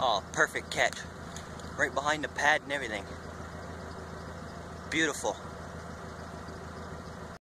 Oh, perfect catch. Right behind the pad and everything. Beautiful.